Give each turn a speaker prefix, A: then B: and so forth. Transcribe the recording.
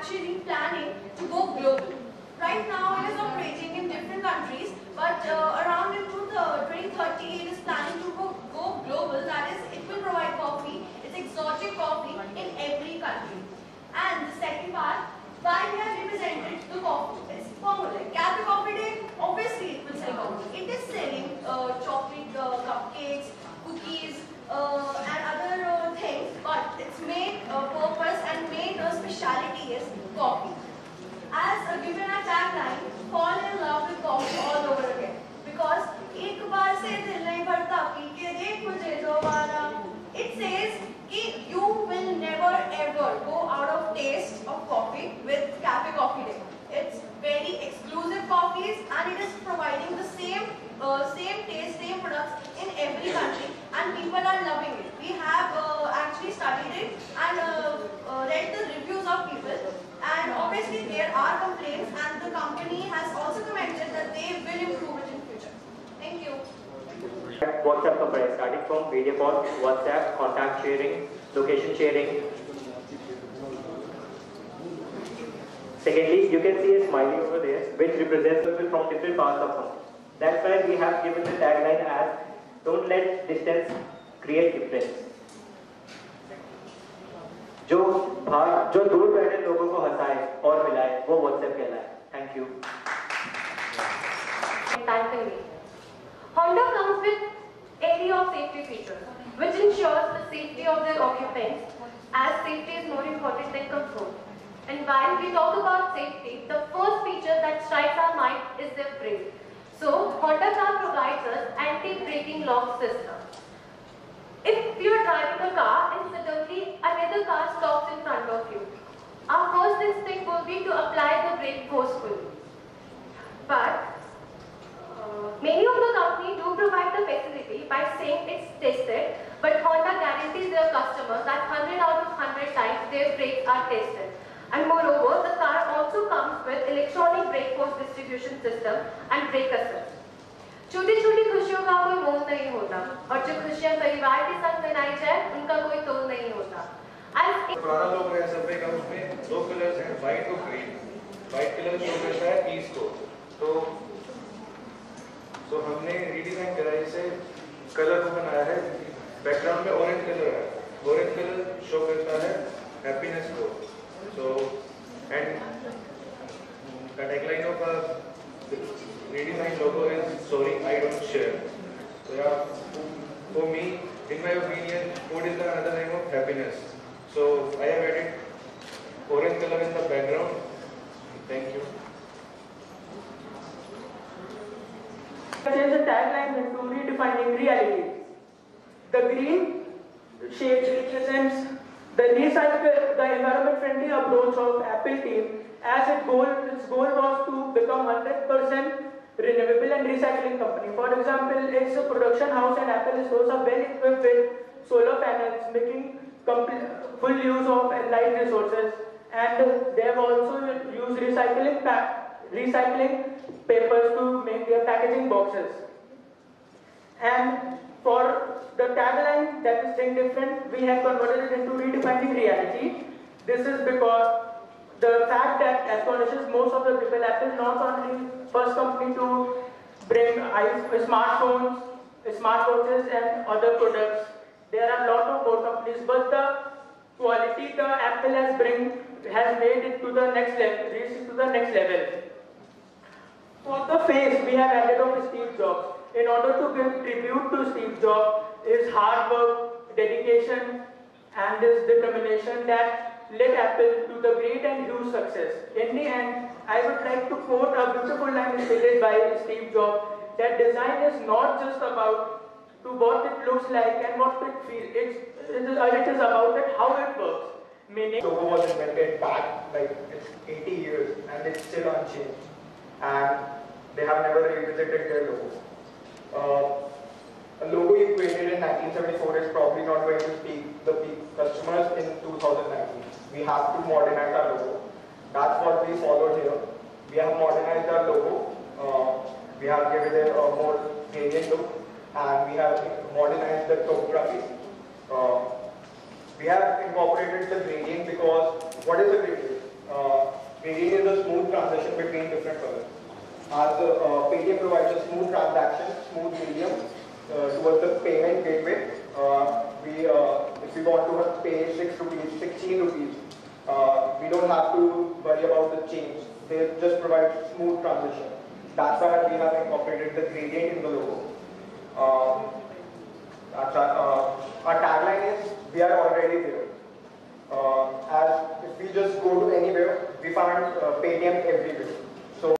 A: actually planning to go global. Right now, it is operating in different countries, but uh, around in 2030, it is planning to go, go global. That is, it will provide coffee, it's exotic coffee in every country. And the second part, why we have represented the coffee. It's formula. Cafe and people are loving it. We have uh, actually studied it and uh, uh, read the reviews of people and obviously there are complaints and the company has also commented that they will improve it in the future. Thank you.
B: WhatsApp company starting from video call, WhatsApp, contact sharing, location sharing. Secondly, you can see a smiley over there which represents people from different parts of world. That's why we have given the tagline as don't let distance create difference. जो बाहर जो दूर बैठे लोगों को हंसाए और मिलाए वो WhatsApp कहलाए thank you
C: Honda comes with area of safety features, which ensures the safety of their occupants, as safety is more important than So, Honda car provides us anti-braking lock system. If you are driving a car and suddenly another car stops in front of you, our first instinct will be to apply the brake forcefully. But uh, many of the companies do provide the facility by saying it's tested, but Honda guarantees their customers that 100 out of 100 times their brakes are tested. And moreover, distribution system and brake छोटी छोटी खुशियों का कोई मोल नहीं होता और जो खुशियाँ परिवार के साथ मनाई जाए, उनका कोई तोल नहीं होता।
D: पुराना लोग है का उसमें दो कलर्स हैं और ग्रीन कलर शो करता है को। तो तो हमने रीडिजाइन करा इसे कलर को बनाया है। बैकग्राउंड में ऑरेंज कलर है। ऑरेंज कलर शो करता है हैप्पीनेस को। So and the tagline of our redesigned logo is sorry I don't share. So yeah for me in my opinion food is the another name of happiness. So I have added orange color in the background. Thank you.
E: Change the tagline into redefining reality. The green shade represents the recycle, the environment-friendly approach of Apple team as its goal, its goal was to become 100% renewable and recycling company. For example, it's a production house and Apple stores are well equipped with solar panels, making full use of light resources. And they have also used recycling pa- recycling papers to make their packaging boxes. And for the tagline that is think different, we have converted it into redefining reality. This is because the fact that astonishes most of the people, Apple not only first company to Uh, smartphones, uh, smartwatches and other products. There are a lot of more companies, but the quality the Apple has bring has made it to the next level, reached to the next level. For the face, we have added of Steve Jobs. In order to give tribute to Steve Jobs, his hard work, dedication, and his determination that led Apple to the great and huge success. In the end, I would like to quote a beautiful line stated by Steve Jobs that design is not just about to what it looks like and what it feels. It's, it is, it is about how it works. Meaning,
F: logo was invented back like it's 80 years and it's still unchanged and they have never revisited their logo. Uh, a logo you created in 1974 is probably not going to speak the customers in 2019. We have to modernize our logo. That's what we followed here. We have modernized our logo. Uh, we have given it a more gradient look and we have modernized the topography. Uh, we have incorporated the gradient because what is the gradient? Uh, Gradient is a smooth transition between different colors. As uh, Paytm provides a smooth transaction, smooth medium uh, towards the payment gateway. Uh, we, uh, if we want to pay 6 rupees, 16 rupees, uh, we don't have to worry about the change. They just provide smooth transition. That's why we have incorporated the gradient in the logo. Uh, our, uh, our tagline is, we are already there. Uh, as if we just go to anywhere, we find uh, Paytm everywhere.